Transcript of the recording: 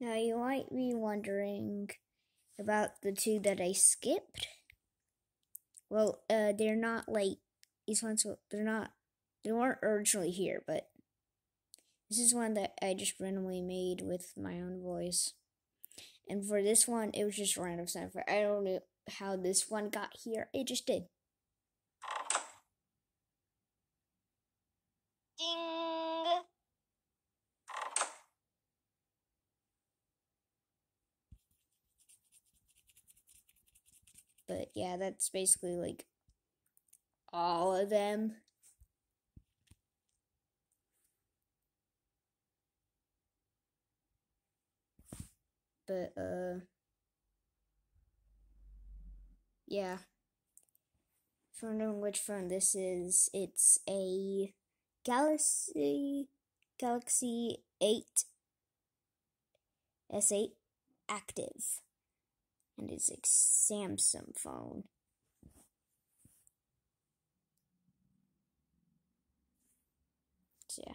Now, you might be wondering about the two that I skipped. Well, uh, they're not like these ones. They're not. They weren't originally here, but this is one that I just randomly made with my own voice. And for this one, it was just random sound. I don't know how this one got here. It just did. But yeah, that's basically like all of them. But uh yeah. If you're wondering which phone this is, it's a Galaxy Galaxy 8 S8 Active and a Samsung phone. So, yeah.